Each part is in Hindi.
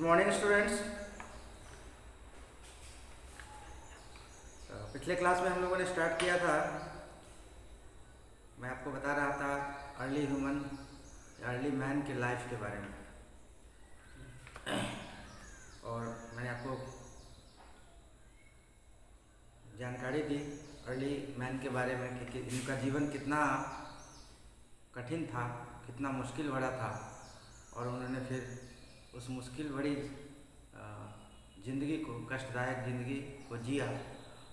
गुड मॉर्निंग स्टूडेंट्स पिछले क्लास में हम लोगों ने स्टार्ट किया था। मैं आपको बता रहा था अर्ली ह्यूमन अर्ली मैन के लाइफ के बारे में। और मैंने आपको जानकारी दी अर्ली मैन के बारे में कि, कि इनका जीवन कितना कठिन था कितना मुश्किल भरा था। और उन्होंने फिर उस मुश्किल भरी ज़िंदगी को, कष्टदायक ज़िंदगी को जिया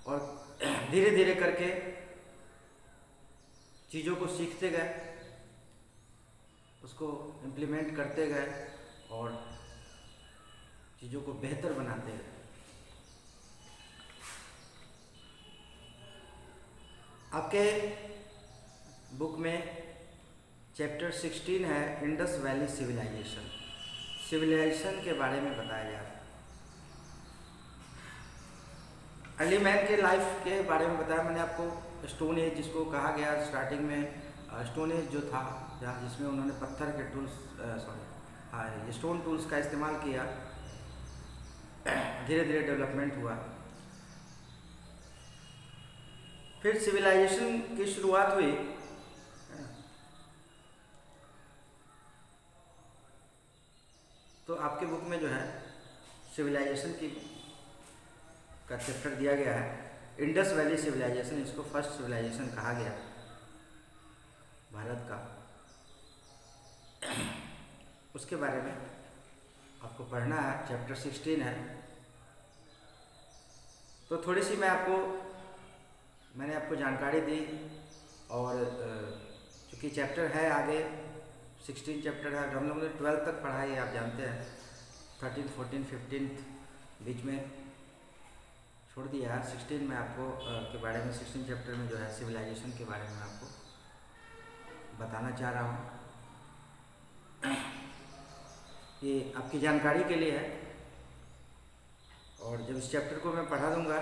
और धीरे धीरे करके चीज़ों को सीखते गए, उसको इम्प्लीमेंट करते गए और चीज़ों को बेहतर बनाते गए। आपके बुक में चैप्टर 16 है इंडस वैली सिविलाइजेशन सिविलाइजेशन के बारे में बताया जा रहा है अर्ली मैन के लाइफ के बारे में बताया मैंने आपको। स्टोन एज जिसको कहा गया स्टार्टिंग में। स्टोन एज जो था, जहाँ जिसमें उन्होंने पत्थर के टूल्स सॉरी हाँ स्टोन टूल्स का इस्तेमाल किया। धीरे धीरे डेवलपमेंट हुआ। फिर सिविलाइजेशन की शुरुआत हुई। तो आपके बुक में जो है सिविलाइजेशन की का चैप्टर दिया गया है। इंडस वैली सिविलाइजेशन इसको फ़र्स्ट सिविलाइजेशन कहा गया। भारत का। उसके बारे में आपको पढ़ना है चैप्टर सिक्सटीन है। तो थोड़ी सी मैं आपको, मैंने आपको जानकारी दी और चूँकि चैप्टर है आगे सिक्सटीन चैप्टर है। हम लोगों ने ट्वेल्थ तक पढ़ा है आप जानते हैं। थर्टीन फोर्टीन फिफ्टीन बीच में। छोड़ दिया है सिक्सटीन में आपको के बारे में सिक्सटीन चैप्टर में जो है सिविलाइजेशन के बारे में आपको बताना चाह रहा हूँ। ये आपकी जानकारी के लिए है। और जब इस चैप्टर को मैं पढ़ा दूँगा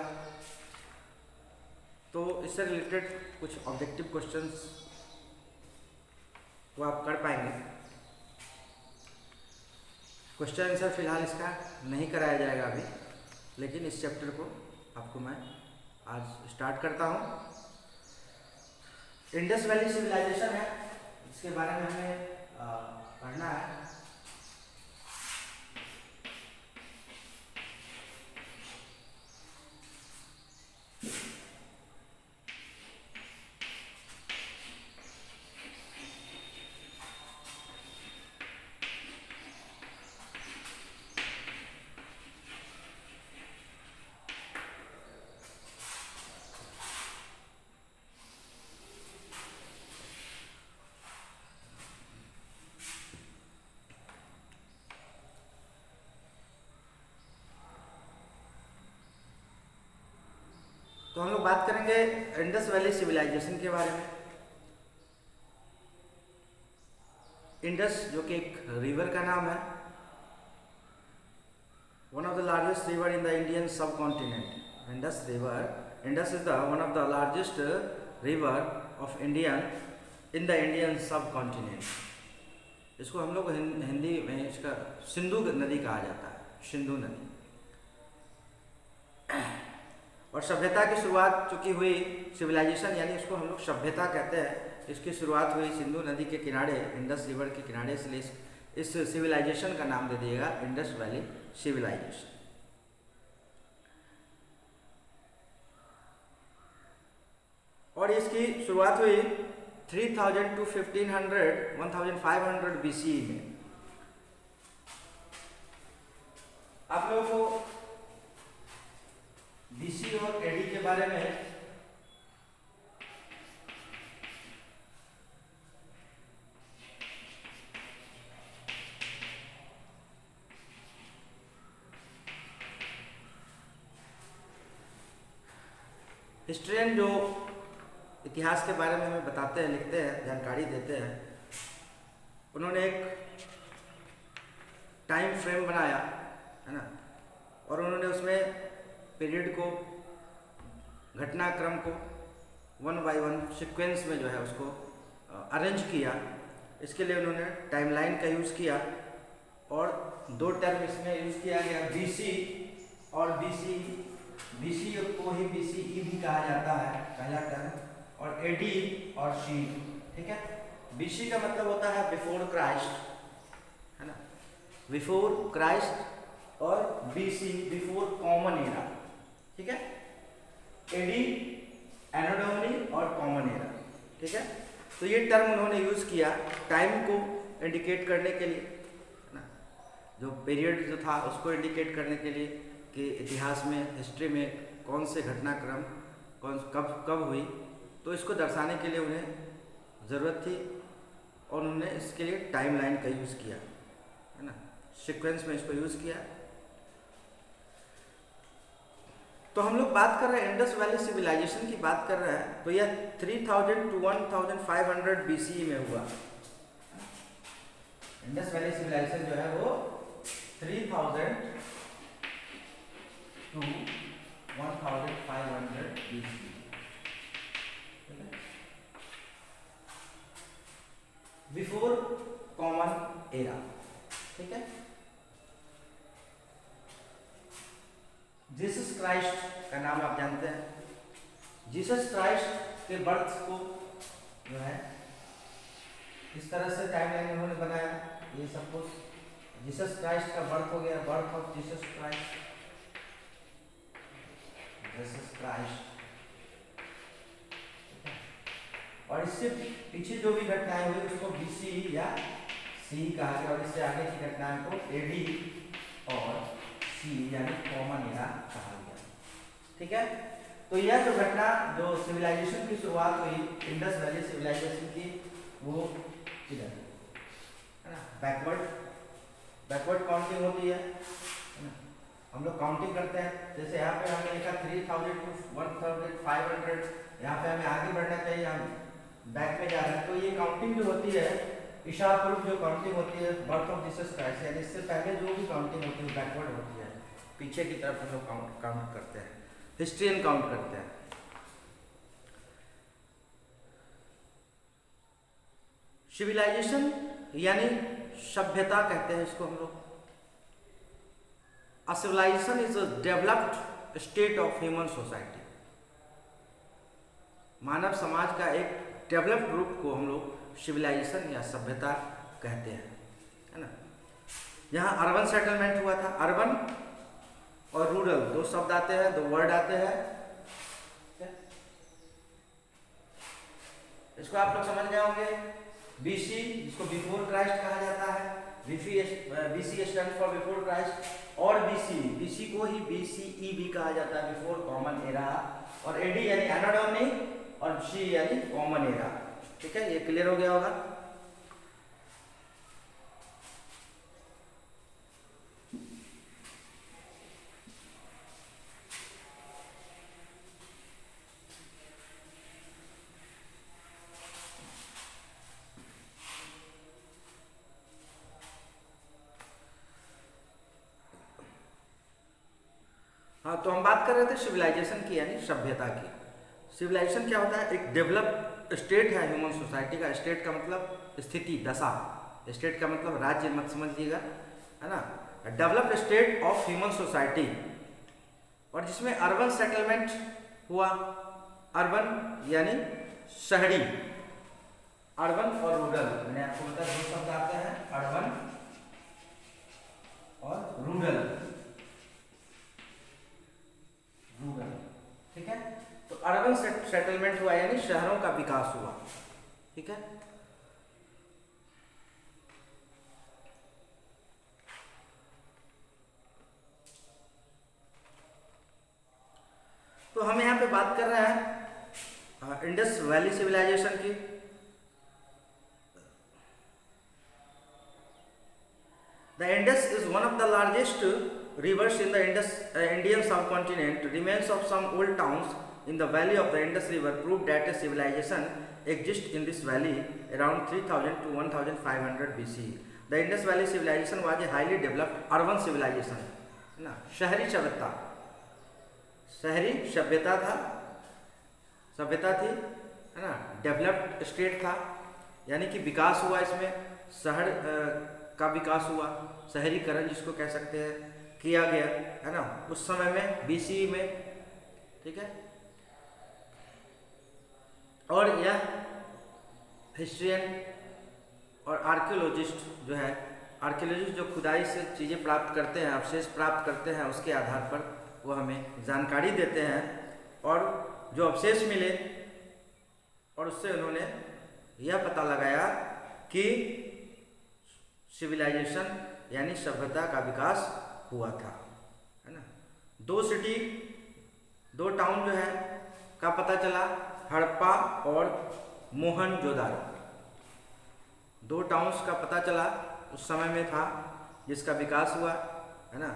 तो इससे रिलेटेड कुछ ऑब्जेक्टिव क्वेश्चंस को आप कर पाएँगे। क्वेश्चन आंसर फ़िलहाल इसका नहीं कराया जाएगा अभी, लेकिन इस चैप्टर को आपको मैं आज स्टार्ट करता हूँ। इंडस वैली सिविलाइजेशन है, इसके बारे में हमें पढ़ना है। तो हम लोग बात करेंगे इंडस वैली सिविलाइजेशन के बारे में। इंडस जो कि एक रिवर का नाम है one of the largest river in the Indian subcontinent Indus river Indus is the one of the largest river of Indian in the Indian subcontinent इसको हम लोग हिंदी में इसका सिंधु नदी कहा जाता है, सिंधु नदी। और सभ्यता की शुरुआत चूँकि हुई सिविलाइजेशन यानी इसको हम लोग सभ्यता कहते हैं। इसकी शुरुआत हुई सिंधु नदी के किनारे इंडस रिवर के किनारे इसलिए इस, सिविलाइजेशन का नाम दे दिएगा इंडस वैली सिविलाइजेशन और इसकी शुरुआत हुई 3000 टू फिफ्टीन हंड्रेड 1500 1500 बीसी में। आप लोगों को बीसी और एडी के बारे में हिस्ट्रियन जो इतिहास के बारे में हमें बताते हैं, लिखते हैं, जानकारी देते हैं, उन्होंने एक टाइम फ्रेम बनाया, है ना? और उन्होंने उसमें पीरियड को, घटनाक्रम को वन बाय वन सीक्वेंस में जो है उसको अरेंज किया। इसके लिए उन्होंने टाइमलाइन का यूज़ किया और दो टर्म इसमें यूज़ किया गया बीसी और बीसी बीसी को ही बीसीई भी कहा जाता है, पहला टर्म और एडी और सी ठीक है? बीसी का मतलब होता है बिफोर क्राइस्ट है ना? बिफोर क्राइस्ट और बीसी बिफोर कॉमन एरा ठीक है? एडी एनोडोमनी और कॉमन एरा ठीक है? तो ये टर्म उन्होंने यूज़ किया टाइम को इंडिकेट करने के लिए ना? जो पीरियड जो था उसको इंडिकेट करने के लिए कि इतिहास में हिस्ट्री में कौन से घटनाक्रम, कौन, कब कब हुई तो इसको दर्शाने के लिए उन्हें ज़रूरत थी और उन्होंने इसके लिए टाइम लाइन का यूज़ किया, है ना? सिक्वेंस में इसको यूज़ किया। तो हम लोग बात कर रहे हैं इंडस वैली सिविलाइजेशन की बात कर रहे हैं तो यह 3000 टू 1500 बीसी में हुआ। इंडस वैली सिविलाइजेशन जो है वो 3000 to 1500 BC before common era ठीक है? जीसस क्राइस्ट का नाम आप जानते हैं। जीसस क्राइस्ट के बर्थ को जो है इस तरह से टाइमलाइन उन्होंने बनाया, ये सब कुछ। जीसस क्राइस्ट का बर्थ हो गया, birth of Jesus Christ. Jesus Christ. और इससे पीछे जो भी घटनाएँ हुई, उसको बीसी या सी कहा गया, और इससे आगे की घटनाएँ को एडी और सी यानी कॉमन एरा कहा गया ठीक है? तो यह जो घटना, जो सिविलाइजेशन की शुरुआत हुई इंडस वैली सिविलाइजेशन की, वो इधर है ना? बैकवर्ड बैकवर्ड काउंटिंग होती है हम लोग काउंटिंग करते हैं। जैसे यहाँ पे हमने लिखा three thousand to one thousand five hundred यहाँ पे हमें आगे बढ़ना चाहिए, हम बैक में जा रहे हैं। तो ये काउंटिंग जो होती है ईशा प्रूफ जो काउंटिंग होती है बर्थ ऑफ़ जीसस क्राइस्ट यानी इससे पहले जो भी काउंटिंग होती है बैकवर्ड होती है। पीछे की तरफ़ हम लोग काउंट काउंट करते हैं। हिस्ट्रियन काउंट करते हैं। सिविलाइजेशन यानी सभ्यता कहते हैं इसको हम लोग। Civilization is a developed state of human society मानव समाज का एक डेवलप्ड रूप को हम लोग सिविलाइजेशन या सभ्यता कहते हैं। है ना? यहाँ अर्बन सेटलमेंट हुआ था। अर्बन और रूरल, दो शब्द आते हैं, दो वर्ड आते हैं। इसको आप लोग समझ गए होंगे। बीसी जिसको बिफोर क्राइस्ट कहा जाता है। BC stand for before Christ और बीसी बीसी को ही बीसीई भी कहा जाता है बिफोर कॉमन एरा और एडी यानी एनाडोमी और सी यानी कॉमन एरा ठीक है? ये क्लियर हो गया होगा। तो हम बात कर रहे थे सिविलाइजेशन की, यानी सभ्यता की। सिविलाइजेशन क्या होता है? एक डेवलप स्टेट है ह्यूमन सोसाइटी का। स्टेट का मतलब स्थिति, दशा। स्टेट का मतलब राज्य, मत समझिएगा, है ना? Develop state of human society और जिसमें अर्बन सेटलमेंट हुआ। अर्बन यानी शहरी। अर्बन और रूरल मैंने आपको बताया, दो शब्द आते हैं। अर्बन और रूरल ठीक है? तो अर्बन सेटलमेंट हुआ, यानी शहरों का विकास हुआ। ठीक है? तो हम यहाँ पे बात कर रहे हैं इंडस वैली सिविलाइजेशन की। The Indus is one of the largest rivers in the Indus, uh, Indian subcontinent, remains of some old towns in the valley of the Indus River prove that a civilization exists in this valley around 3000 to 1500 BC. The Indus Valley civilization was a highly developed urban civilization. ना शहरी सभ्यता शहरी सभ्यता था सभ्यता थी है ना डेवलप्ड स्टेट था यानी कि विकास हुआ इसमें शहर का विकास हुआ शहरीकरण जिसको कह सकते हैं किया गया, है ना? उस समय में बीसी में, ठीक है? और यह हिस्ट्रियन और आर्कियोलॉजिस्ट जो है, आर्कियोलॉजिस्ट जो खुदाई से चीज़ें प्राप्त करते हैं, अवशेष प्राप्त करते हैं, उसके आधार पर वो हमें जानकारी देते हैं और जो अवशेष मिले और उससे उन्होंने यह पता लगाया कि सिविलाइजेशन यानी सभ्यता का विकास हुआ था, है ना? दो सिटी दो टाउन जो है, का पता चला, हड़प्पा और मोहनजोदारो। दो टाउन्स का पता चला, उस समय में था, जिसका विकास हुआ, है ना?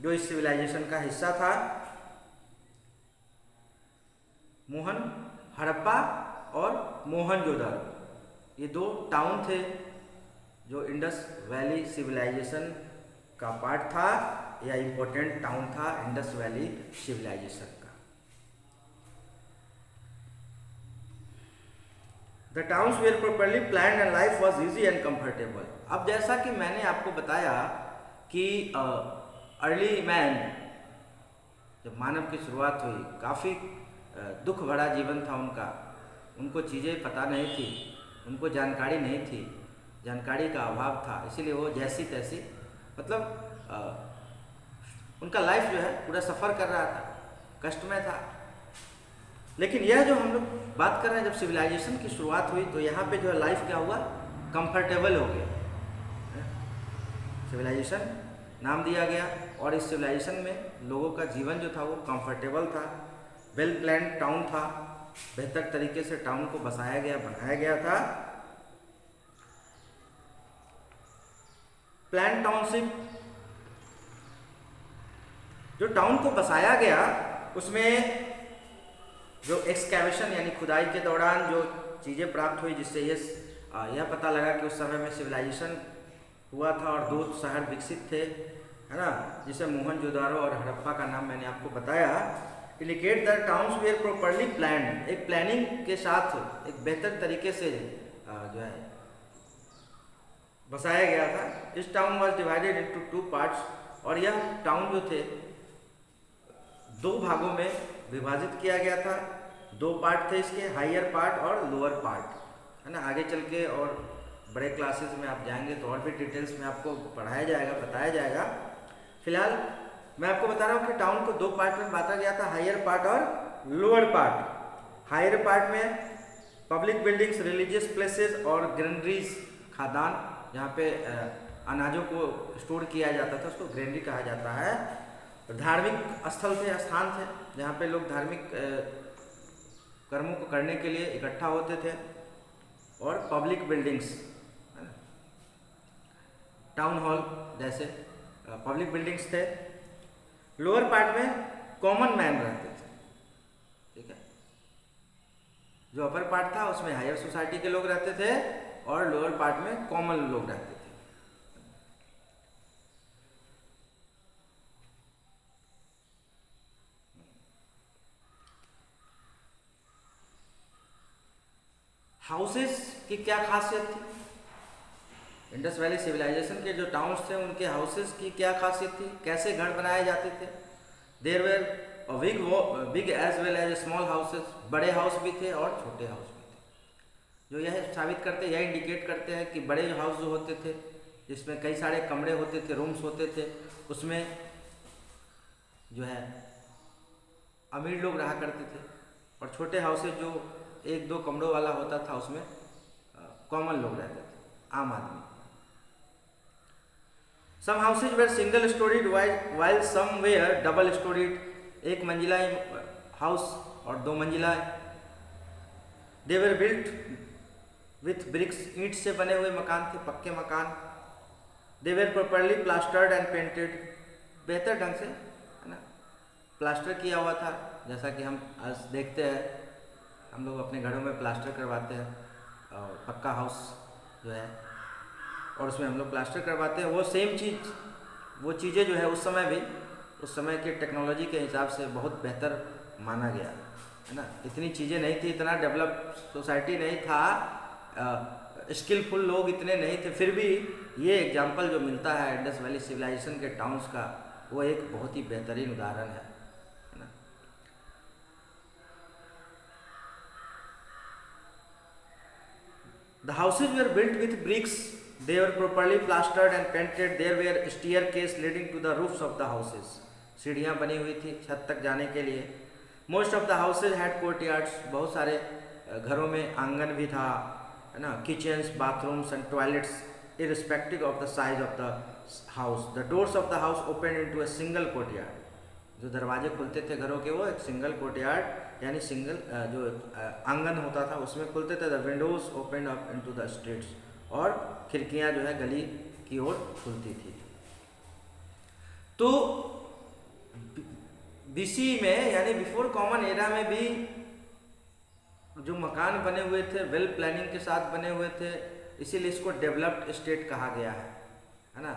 जो इस सिविलाइजेशन का हिस्सा था, मोहन, हड़प्पा और मोहनजोदारो। ये दो टाउन थे जो इंडस वैली सिविलाइजेशन का पार्ट था या इम्पोर्टेंट टाउन था इंडस वैली सिविलाइजेशन का। The towns were properly plan and life was easy and comfortable अब जैसा कि मैंने आपको बताया कि अर्ली uh, मैन जब मानव की शुरुआत हुई काफ़ी uh, दुख भरा जीवन था उनका। उनको चीज़ें पता नहीं थी उनको जानकारी नहीं थी। जानकारी का अभाव था इसीलिए वो जैसी तैसी मतलब आ, उनका लाइफ जो है पूरा सफ़र कर रहा था कष्ट में था। लेकिन यह जो हम लोग बात कर रहे हैं जब सिविलाइजेशन की शुरुआत हुई तो यहाँ पे जो है लाइफ क्या हुआ? कंफर्टेबल हो गया। सिविलाइजेशन नाम दिया गया और इस सिविलाइजेशन में लोगों का जीवन जो था वो कंफर्टेबल था वेल प्लान टाउन था। बेहतर तरीके से टाउन को बसाया गया बनाया गया था। Plan township. जो टाउन को बसाया गया, उसमें जो एक्सकैवेशन यानी खुदाई के दौरान जो चीज़ें प्राप्त हुई, जिससे ये यह पता लगा कि उस समय में सिविलाइजेशन हुआ था और दो शहर विकसित थे, है ना? जिसे मोहन जोदारो और हड़प्पा का नाम मैंने आपको बताया। Indicate the towns were properly plan एक प्लानिंग के साथ एक बेहतर तरीके से जो है बसाया गया था। इस town was divided into two parts और यह टाउन जो थे, दो भागों में विभाजित किया गया था। दो पार्ट थे इसके हाइयर पार्ट और लोअर पार्ट है ना? आगे चल के और बड़े क्लासेस में आप जाएँगे तो और भी डिटेल्स में आपको पढ़ाया जाएगा, बताया जाएगा। फ़िलहाल मैं आपको बता रहा हूँ कि टाउन को दो पार्ट में बांटा गया था हायर पार्ट और लोअर पार्ट हायर पार्ट में पब्लिक बिल्डिंग्स रिलीजियस प्लेसेस और ग्रेनरीज खादान जहाँ पे अनाजों को स्टोर किया जाता था, उसको ग्रेनरी कहा जाता है। धार्मिक स्थल थे, स्थान थे, जहाँ पे लोग धार्मिक कर्मों को करने के लिए इकट्ठा होते थे। और पब्लिक बिल्डिंग्स टाउन हॉल जैसे पब्लिक बिल्डिंग्स थे। लोअर पार्ट में कॉमन मैन रहते थे, ठीक है? जो अपर पार्ट था, उसमें हायर सोसाइटी के लोग रहते थे। और लोअर पार्ट में कॉमन लोग रहते थे। हाउसेस की क्या खासियत थी? इंडस वैली सिविलाइजेशन के जो टाउन्स थे, उनके हाउसेस की क्या खासियत थी? कैसे घर बनाए जाते थे? There were big big as well as small houses बड़े हाउस भी थे और छोटे हाउस जो यह साबित करते हैं, यह इंडिकेट करते हैं कि बड़े हाउस जो होते थे, जिसमें कई सारे कमरे होते थे रूम्स होते थे, उसमें जो है, अमीर लोग रहा करते थे। और छोटे हाउसेज जो एक दो कमरों वाला होता था, उसमें कॉमन लोग रहते थे, आम आदमी। Some houses were single storied while some were double storied एक मंजिला हाउस और दो मंजिला। They were built with bricks ईंट से बने हुए मकान थे, पक्के मकान। They were properly plastered and painted बेहतर ढंग से, है ना? प्लास्टर किया हुआ था, जैसा कि हम आज देखते हैं। हम लोग अपने घरों में प्लास्टर करवाते हैं, और पक्का हाउस जो है, और उसमें हम लोग प्लास्टर करवाते हैं। वो सेम चीज़, वो चीज़ें जो है उस समय भी, उस समय के टेक्नोलॉजी के हिसाब से बहुत बेहतर माना गया, है ना? इतनी चीज़ें नहीं थी, इतना डेवलप सोसाइटी नहीं था। स्किलफुल लोग इतने नहीं थे, फिर भी ये एग्ज़ाम्पल जो मिलता है इंडस वैली सिविलाइजेशन के टाउन्स का, वो एक बहुत ही बेहतरीन उदाहरण है the houses were built with bricks were properly plastered and painted there were staircases leading to the roofs of the houses सीढ़ियाँ बनी हुई थी छत तक जाने के लिए। Most of the houses had courtyards बहुत सारे घरों में आँगन भी था। है ना kitchens bathrooms and toilets irrespective of the size of the house. The doors of the house opened into a single courtyard. जो दरवाजे खुलते थे घरों के, वो एक सिंगल कोर्टयार्ड यानी सिंगल जो आँगन होता था, उसमें खुलते थे the windows open up into the streets और खिड़कियाँ जो है गली की ओर खुलती थी तो बीसी में, यानी बिफोर कॉमन एरा में भी जो मकान बने हुए थे वेल प्लानिंग के साथ बने हुए थे, इसीलिए इसको डेवलप्ड स्टेट कहा गया है। है ना?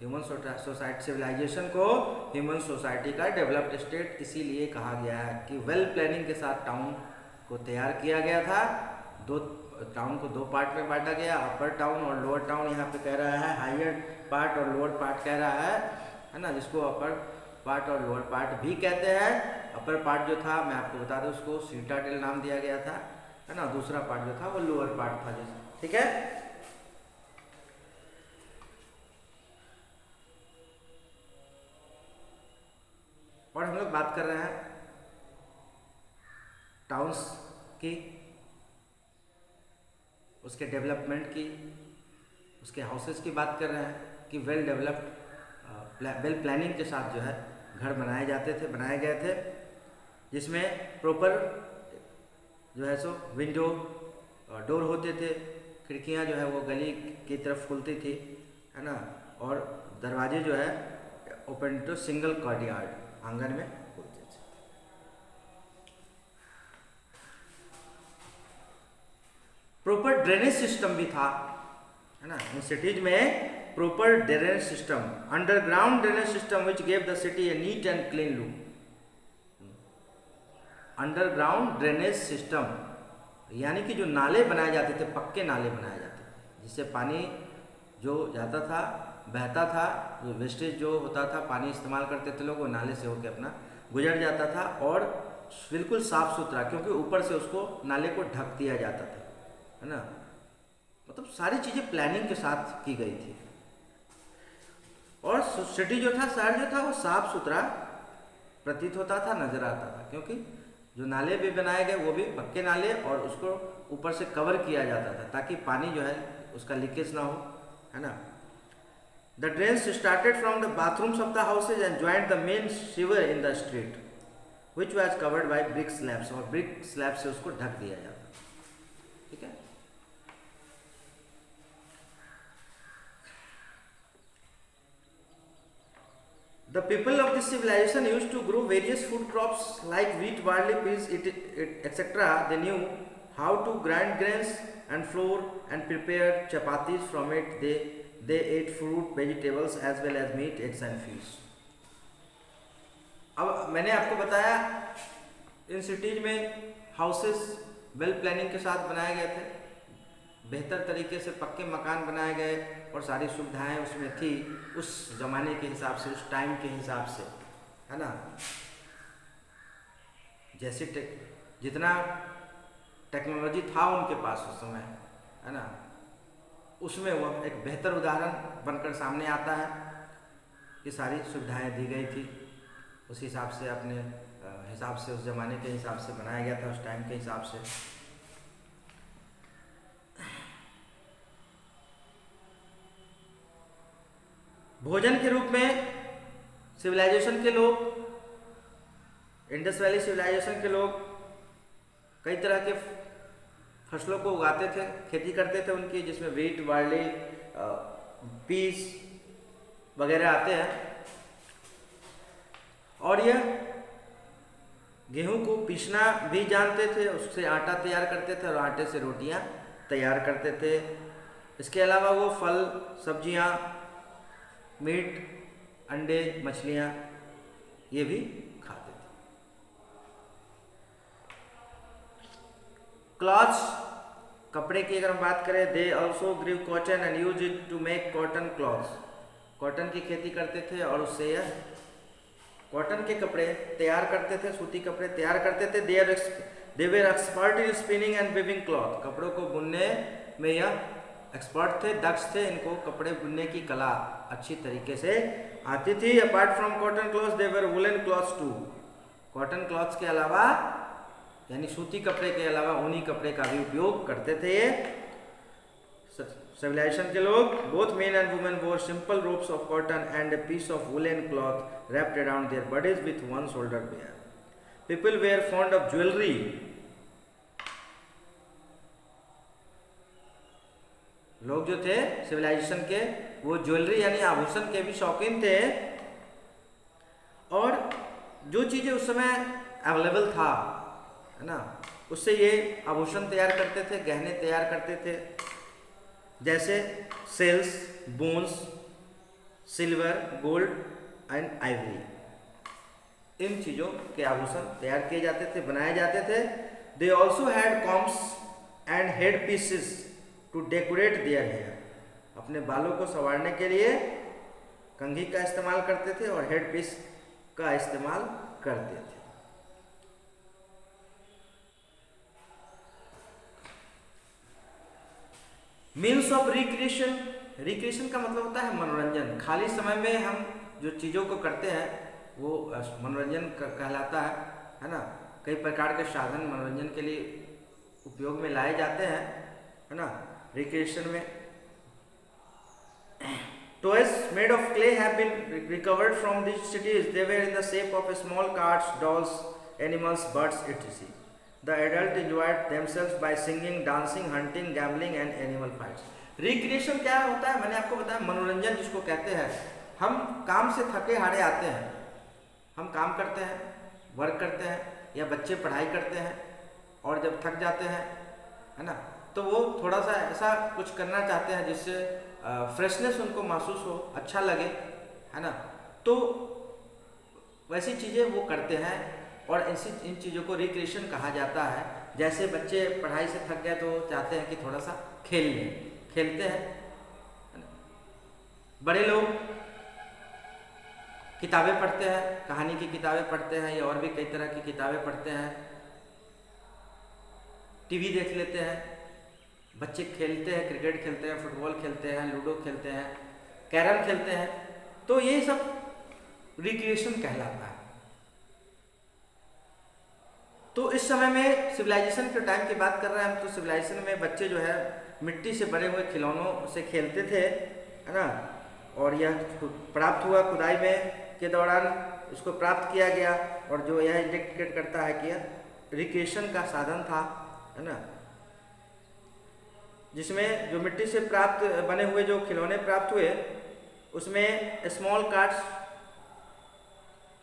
ह्यूमन सोसाइटी सिविलाइजेशन को ह्यूमन सोसाइटी का डेवलप्ड स्टेट इसीलिए कहा गया है कि वेल प्लानिंग के साथ टाउन को तैयार किया गया था। दो टाउन को दो पार्ट में बांटा गया अपर टाउन और लोअर टाउन यहाँ पे कह रहा है हाइयर पार्ट और लोअर पार्ट कह रहा है है ना? जिसको अपर पार्ट और लोअर पार्ट भी कहते हैं। अपर पार्ट जो था, मैं आपको बता दूँ उसको सीटाटेल नाम दिया गया था, है ना? दूसरा पार्ट जो था, वो लोअर पार्ट था जैसे। ठीक है? और हम लोग बात कर रहे हैं टाउन्स की, उसके डेवलपमेंट की, उसके हाउसेस की बात कर रहे हैं कि वेल डेवलप्ड वेल प्लानिंग के साथ जो है, घर बनाए जाते थे, बनाए गए थे। जिसमें प्रॉपर जो है सो विंडो और डोर होते थे, खिड़कियाँ जो है वो गली की तरफ़ खुलती थी, है ना? और दरवाजे जो है ओपन टू सिंगल कॉर्डियार्ड आँगन में खुलते थे। प्रॉपर ड्रेनेज सिस्टम भी था, है ना? इन सिटीज़ में proper drainage system underground drainage system which gave the city a neat and clean look underground drainage system यानी कि जो नाले बनाए जाते थे, पक्के नाले बनाए जाते थे, जिससे पानी जो जाता था, बहता था, जो वेस्टेज जो होता था, पानी इस्तेमाल करते थे लोग, वो नाले से होकर अपना गुजर जाता था और बिल्कुल साफ़ सुथरा, क्योंकि ऊपर से उसको नाले को ढक दिया जाता था, है ना? मतलब सारी चीज़ें प्लानिंग के साथ की गई थी। और सिटी जो था, शहर जो था, वो साफ़ सुथरा प्रतीत होता था, नज़र आता था, क्योंकि जो नाले भी बनाए गए, वो भी पक्के नाले और उसको ऊपर से कवर किया जाता था ताकि पानी जो है उसका लीकेज ना हो, है ना? The drains started from the bathrooms of the houses and joined the main sewer in the street which was covered by brick slabs और ब्रिक स्लैब से उसको ढक दिया जाता ठीक है? The people of this civilization used to grow various food crops like wheat, barley, peas, etc. They knew how to grind grains and flour and prepare chapatis from it. They, they ate fruit, vegetables as well as meat, eggs and fish. अब मैंने आपको बताया इन सिटीज़ में हाउसेस वेल प्लानिंग के साथ बनाए गए थे बेहतर तरीके से पक्के मकान बनाए गए और सारी सुविधाएँ उसमें थी उस ज़माने के हिसाब से, उस टाइम के हिसाब से, है ना? जैसे टेक, जितना टेक्नोलॉजी था उनके पास उस समय, है ना? उसमें वह एक बेहतर उदाहरण बनकर सामने आता है कि सारी सुविधाएँ दी गई थी। उस हिसाब से अपने हिसाब से, उस ज़माने के हिसाब से बनाया गया था, उस टाइम के हिसाब से। भोजन के रूप में सिविलाइजेशन के लोग इंडस वैली सिविलाइजेशन के लोग, कई तरह के फ़सलों को उगाते थे, खेती करते थे उनकी, जिसमें वीट बार्ली पीस वगैरह आते हैं। और यह गेहूँ को पीसना भी जानते थे, उससे आटा तैयार करते थे और आटे से रोटियाँ तैयार करते थे। इसके अलावा वो फल, सब्ज़ियाँ मीट, अंडे, मछलियाँ, ये भी खाते थे। क्लॉथ्स कपड़े की अगर हम बात करें they also grew cotton and use it to make cotton clothes cotton की खेती करते थे और उससे यह कॉटन के कपड़े तैयार करते थे, सूती कपड़े तैयार करते थे। They were expert in spinning and weaving cloth कपड़ों को बुनने में यह एक्सपर्ट थे, दक्ष थे, इनको कपड़े बुनने की कला अच्छी तरीके से आती थी। Apart from cotton cloth they were woollen clothes too cotton clothes के अलावा, यानी सूती कपड़े के अलावा ऊनी कपड़े का भी उपयोग करते थे ये। सिविलाइजेशन के लोग both men and women wore simple robes of cotton and piece of woollen cloth wrapped around their bodies with one shoulder bare people were fond of jewellery लोग जो थे सिविलाइजेशन के, वो ज्वेलरी यानी आभूषण के भी शौकीन थे। और जो चीज़ें उस समय अवेलेबल था, है ना, उससे ये आभूषण तैयार करते थे, गहने तैयार करते थे। जैसे shells bones silver gold and ivory इन चीज़ों के आभूषण तैयार किए जाते थे, बनाए जाते थे। They also had combs and headpieces to decorate their hair अपने बालों को संवारने के लिए कंघी का इस्तेमाल करते थे और हेड पीस का इस्तेमाल करते थे। मीन्स ऑफ़ रिक्रिएशन रिक्रिएशन का मतलब होता है मनोरंजन। खाली समय में हम जो चीज़ों को करते हैं, वो मनोरंजन कहलाता है है ना? कई प्रकार के साधन मनोरंजन के लिए उपयोग में लाए जाते हैं, है ना? रिक्रिएशन में। Toys made of clay have been recovered from this cities they were in the shape of small carts dolls animals birds it The adult enjoyed themselves by singing, dancing, hunting, gambling and animal fights. Recreation क्या होता है? मैंने आपको बताया मनोरंजन जिसको कहते हैं। हम काम से थके हारे आते हैं। हम काम करते हैं वर्क करते हैं या बच्चे पढ़ाई करते हैं और जब थक जाते हैं है ना? तो वो थोड़ा सा ऐसा कुछ करना चाहते हैं जिससे फ्रेशनेस उनको महसूस हो अच्छा लगे, है ना? तो वैसी चीज़ें वो करते हैं और ऐसी इन चीज़ों को रिक्रिएशन कहा जाता है। जैसे बच्चे पढ़ाई से थक गए तो चाहते हैं कि थोड़ा सा खेल लें, खेलते हैं बड़े लोग किताबें पढ़ते हैं, कहानी की किताबें पढ़ते हैं या और भी कई तरह की किताबें पढ़ते हैं, टीवी देख लेते हैं बच्चे खेलते हैं, क्रिकेट खेलते हैं, फुटबॉल खेलते हैं, लूडो खेलते हैं, कैरम खेलते हैं तो ये सब रिक्रिएशन कहलाता है। तो इस समय में सिविलाइजेशन के टाइम की बात कर रहे हैं हम तो सिविलाइजेशन में बच्चे जो है, मिट्टी से बने हुए खिलौनों से खेलते थे, है ना? और यह प्राप्त हुआ खुदाई में के दौरान, इसको प्राप्त किया गया, और जो यह इंडिकेट करता है कि यह रिक्रिएशन का साधन था, है ना? जिसमें जो मिट्टी से प्राप्त, बने हुए जो खिलौने प्राप्त हुए, उसमें स्मॉल कार्ड्स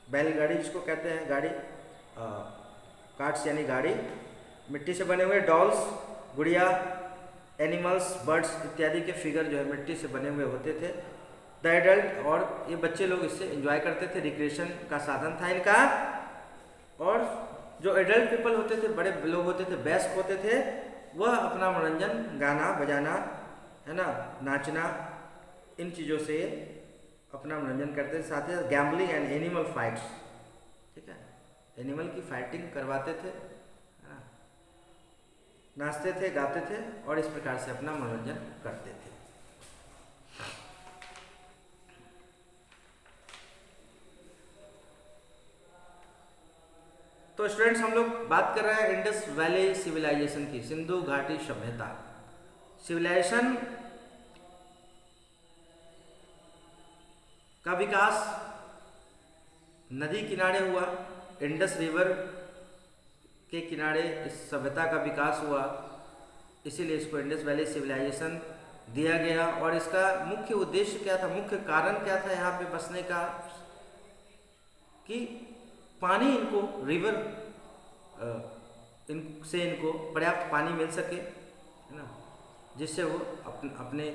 बैलगाड़ी जिसको कहते हैं, गाड़ी कार्ड्स यानी गाड़ी, मिट्टी से बने हुए डॉल्स गुड़िया एनिमल्स बर्ड्स इत्यादि के फिगर जो है मिट्टी से बने हुए होते थे। द एडल्ट और ये बच्चे लोग इससे एंजॉय करते थे रिक्रिएशन का साधन था इनका। और जो एडल्ट पीपल होते थे, बड़े लोग होते थे बेस्ट होते थे। वह अपना मनोरंजन, गाना, बजाना, है ना, नाचना, इन चीज़ों से अपना मनोरंजन करते थे साथ ही साथ गैम्बलिंग एंड एनिमल फाइट्स ठीक है? एनिमल की फाइटिंग करवाते थे, है ना? नाचते थे, गाते थे और इस प्रकार से अपना मनोरंजन करते थे। तो स्टूडेंट्स हम लोग बात कर रहे हैं इंडस वैली सिविलाइजेशन की, सिंधु घाटी सभ्यता। सिविलाइजेशन का विकास नदी किनारे हुआ इंडस रिवर के किनारे इस सभ्यता का विकास हुआ, इसीलिए इसको इंडस वैली सिविलाइजेशन दिया गया। और इसका मुख्य उद्देश्य क्या था, मुख्य कारण क्या था यहाँ पे बसने का, कि पानी इनको रिवर इन, से इनको पर्याप्त पानी मिल सके, है ना? जिससे वो अपने अपने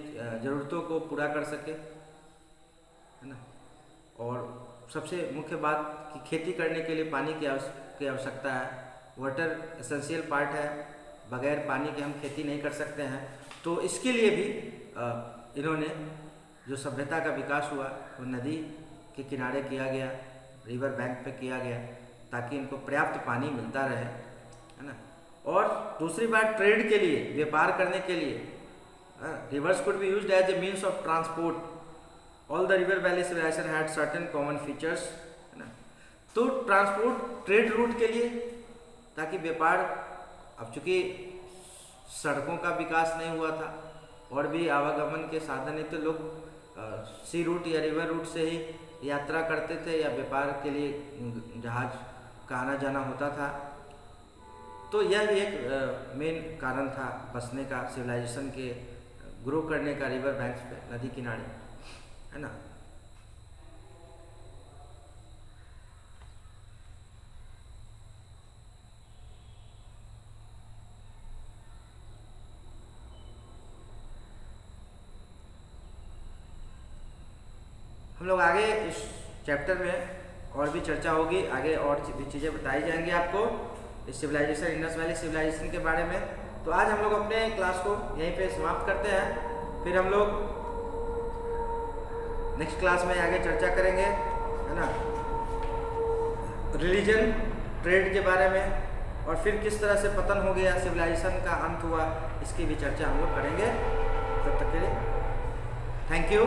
ज़रूरतों को पूरा कर सके, है ना? और सबसे मुख्य बात कि खेती करने के लिए पानी की की आवश्यकता है। वाटर एसेंशियल पार्ट है, बगैर पानी के हम खेती नहीं कर सकते हैं। तो इसके लिए भी इन्होंने जो सभ्यता का विकास हुआ, वो नदी के किनारे किया गया। रिवर बैंक पे किया गया ताकि इनको पर्याप्त पानी मिलता रहे, है ना? और दूसरी बात, ट्रेड के लिए, व्यापार करने के लिए rivers could be used as a means of transport. All the river valley civilization had certain common features है ना? तो ट्रांसपोर्ट, ट्रेड रूट के लिए, ताकि व्यापार, अब चूँकि सड़कों का विकास नहीं हुआ था, और भी आवागमन के साधन है तो लोग सी रूट या रिवर रूट से ही यात्रा करते थे या व्यापार के लिए जहाज़ का आना जाना होता था। तो यह एक मेन कारण था बसने का सिविलाइजेशन के ग्रो करने का रिवर बैंक्स पे, नदी किनारे, है ना? हम लोग आगे इस चैप्टर में और भी चर्चा होगी। आगे और भी चीज़ें बताई जाएँगी आपको इस सिविलाइजेशन इंडस वैली सिविलाइजेशन के बारे में। तो आज हम लोग अपने क्लास को यहीं पे समाप्त करते हैं। फिर हम लोग नेक्स्ट क्लास में आगे चर्चा करेंगे, है ना? रिलीजन ट्रेड के बारे में और फिर किस तरह से पतन हो गया सिविलाइजेशन का अंत हुआ, इसकी भी चर्चा हम लोग करेंगे। तब तक के लिए thank you